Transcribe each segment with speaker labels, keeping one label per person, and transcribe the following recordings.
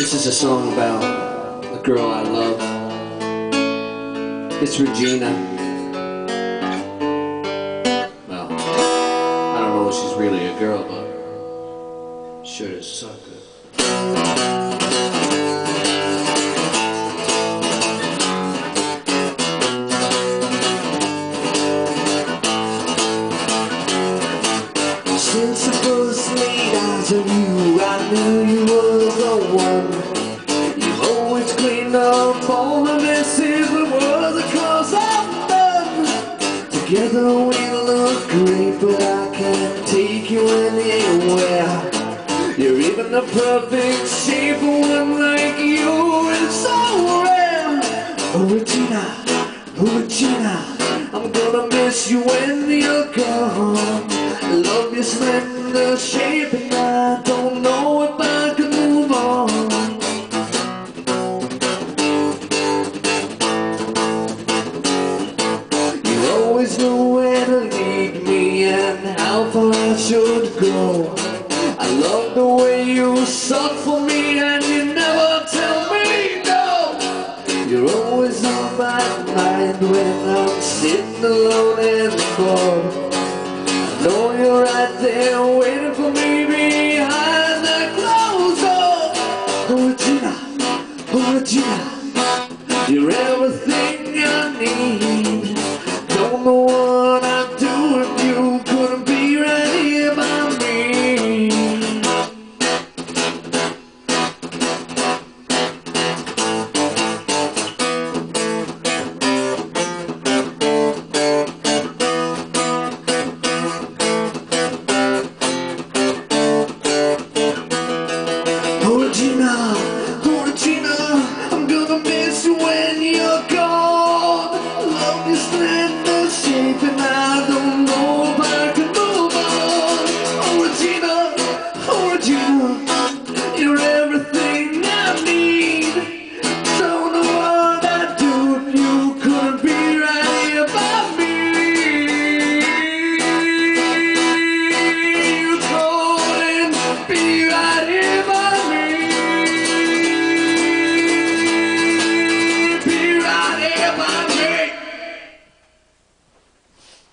Speaker 1: a song about a girl I love. It's Regina. Well, I don't know if she's really a girl, but sure does suck good. Since the first eyes on you, I knew you were always up all the messes that was the cause I've done. Together we look great, but I can't take you anywhere. You're even the perfect shape for one like you, it's so rare. Oh, Regina, oh, Regina, I'm gonna miss you when you're gone. I love your slender shape, I should go. I love the way you suck for me and you never tell me no. You're always on my mind when I'm sitting alone and bored. I know you're right there waiting for me behind that closed door. Oh, Regina, oh, Regina. You're everything I need.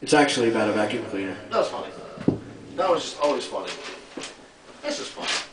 Speaker 1: It's actually about a vacuum cleaner.
Speaker 2: That was funny. That was always funny. This is funny.